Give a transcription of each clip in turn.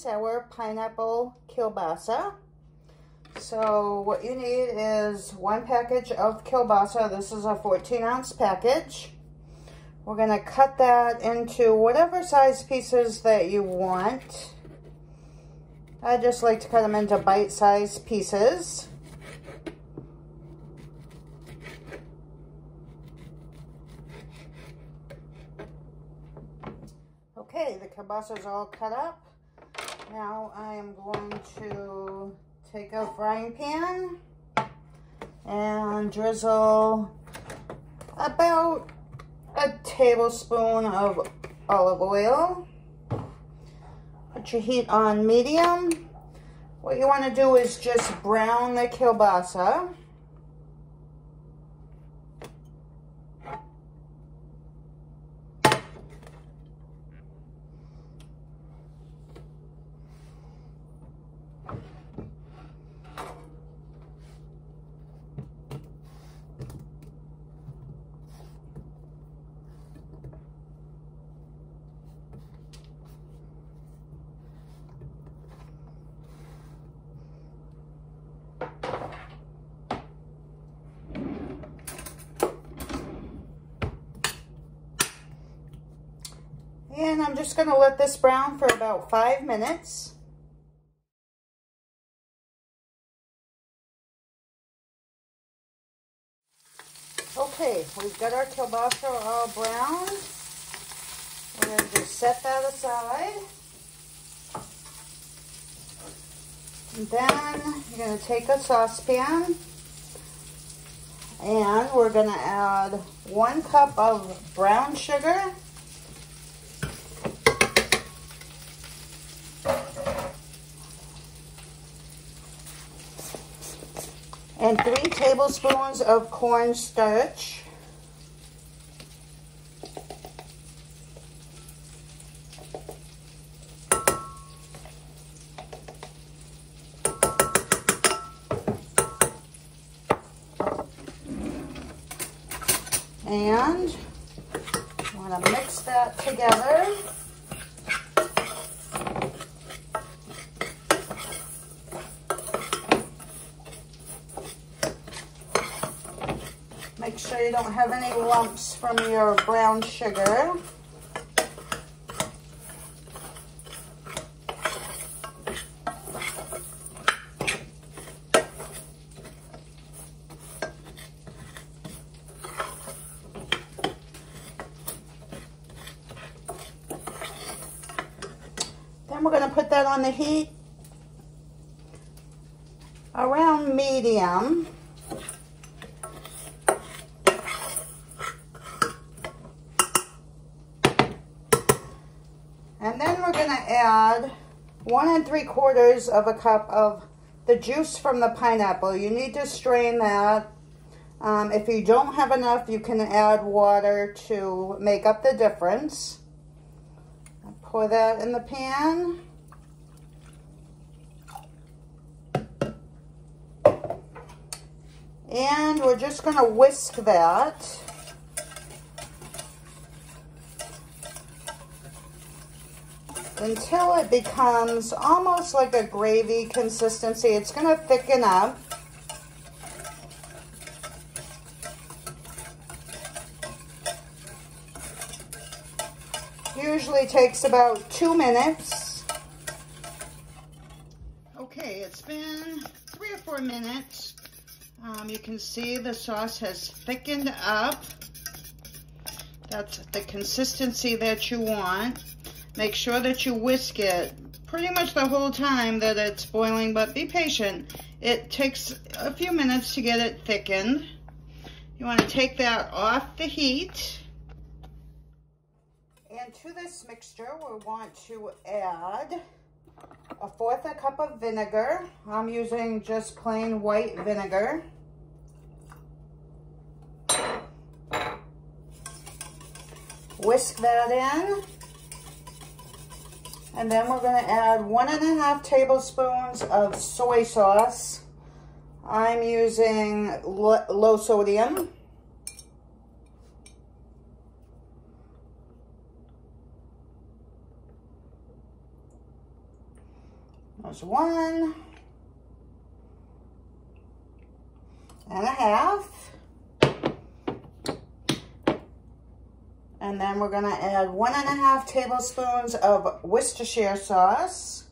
sour pineapple kielbasa. So what you need is one package of kielbasa. This is a 14 ounce package. We're going to cut that into whatever size pieces that you want. I just like to cut them into bite-sized pieces. Okay, the kielbasa is all cut up. Now I am going to take a frying pan and drizzle about a tablespoon of olive oil. Put your heat on medium. What you want to do is just brown the kielbasa. And I'm just gonna let this brown for about five minutes. Okay, we've got our kielbasa all brown. We're gonna just set that aside. And then you're gonna take a saucepan and we're gonna add one cup of brown sugar and three tablespoons of cornstarch. And want to mix that together. Make sure you don't have any lumps from your brown sugar. Then we're going to put that on the heat around medium. And then we're gonna add one and three quarters of a cup of the juice from the pineapple. You need to strain that. Um, if you don't have enough, you can add water to make up the difference. Pour that in the pan. And we're just gonna whisk that. Until it becomes almost like a gravy consistency. It's going to thicken up. Usually takes about two minutes. Okay, it's been three or four minutes. Um, you can see the sauce has thickened up. That's the consistency that you want. Make sure that you whisk it pretty much the whole time that it's boiling, but be patient. It takes a few minutes to get it thickened. You want to take that off the heat. And to this mixture, we want to add a fourth a cup of vinegar. I'm using just plain white vinegar. Whisk that in. And then we're going to add one and a half tablespoons of soy sauce. I'm using lo low sodium. There's one and a half. And then we're gonna add one and a half tablespoons of Worcestershire sauce.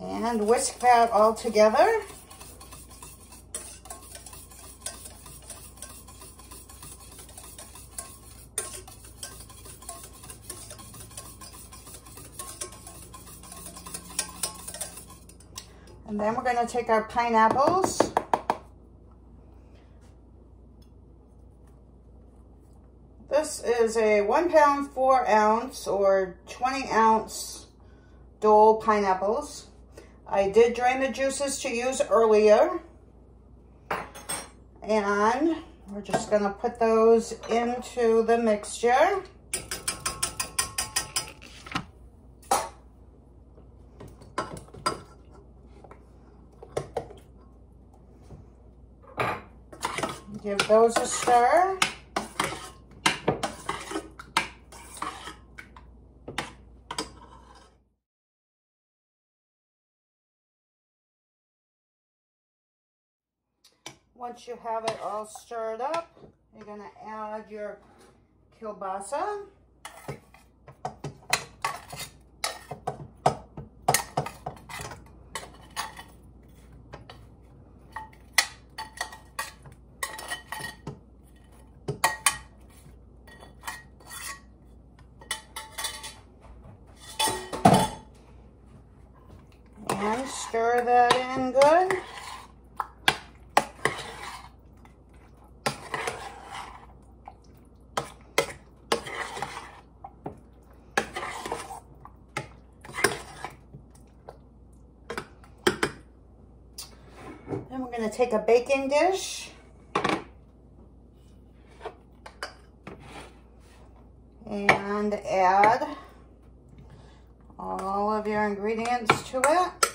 And whisk that all together. And then we're gonna take our pineapples. This is a one pound, four ounce or 20 ounce Dole pineapples. I did drain the juices to use earlier. And we're just gonna put those into the mixture. Give those a stir. Once you have it all stirred up, you're going to add your kielbasa. And stir that in good. Then we're going to take a baking dish. And add all of your ingredients to it.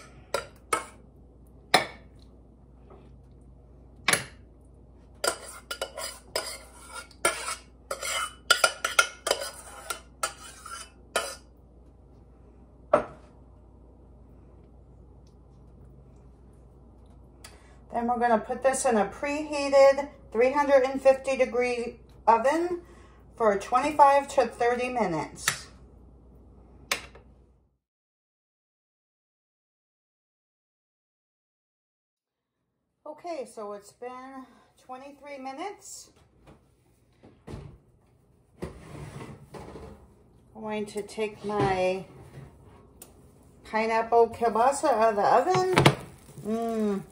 Then we're gonna put this in a preheated 350 degree oven for 25 to 30 minutes. Okay, so it's been 23 minutes. I'm going to take my pineapple kielbasa out of the oven. Mmm.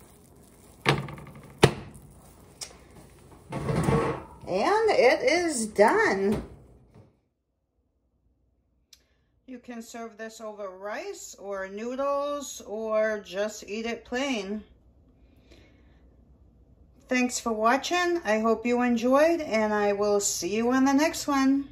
And it is done. You can serve this over rice or noodles or just eat it plain. Thanks for watching. I hope you enjoyed and I will see you on the next one.